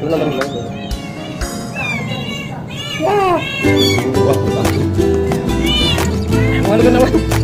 Wah. Wah. Mana kenapa?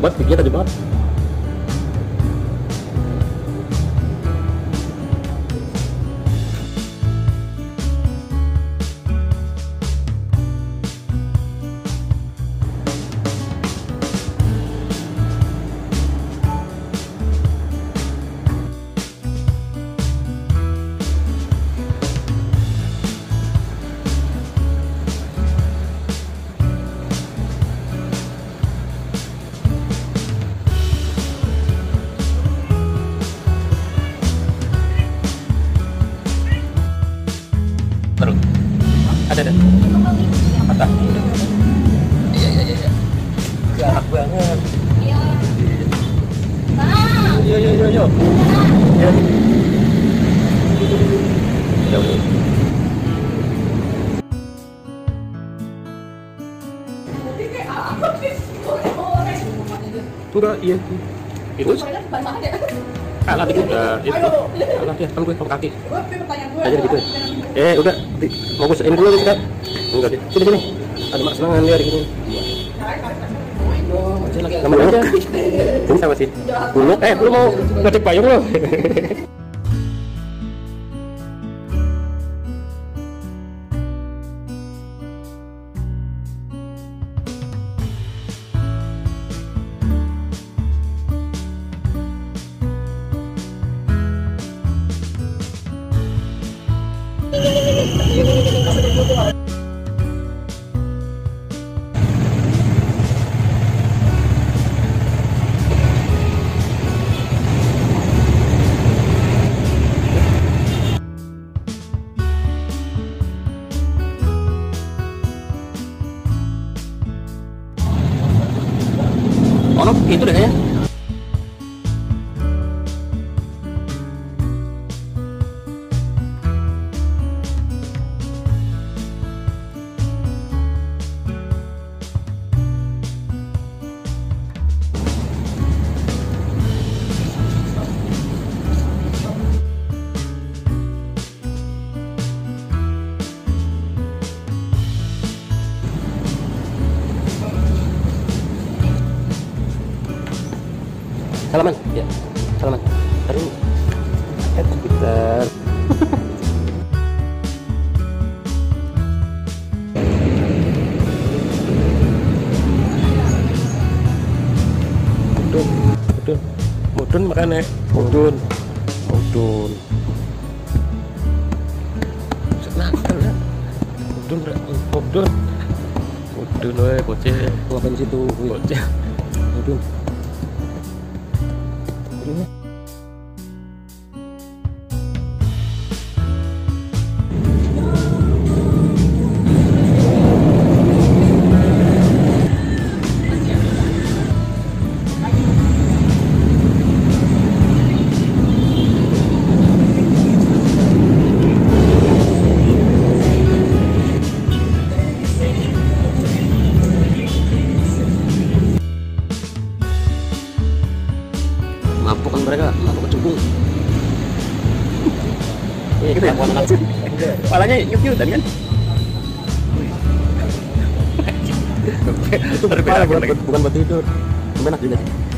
Anu anu buat pikir tadi banget Ada. Patah. Iya iya iya. iya. Galak banget. Yo yo yo yo. Ya. Ya udah. Enggak, iya. Itu kalah dikit udah itu. Kalah dia, kan gue pakai kaki. Aja gitu. Eh, udah. Di- Mau gue ini dulu kita. Enggak deh. Sini sini. Ada mak senangan dia di sini. Nama aja. Ini sama sih. Dulu eh lu mau ngecek payung lo. Oh, no, itu deh kayaknya. Dạ Một trun Một trun Một trun makannya Một trun Một trun Senang situ bocil Một trun Một mereka, mabuk kecubung. Iya, gitu ya. Palanya nyut-nyutan kan? itu bukan buat tidur enak juga sih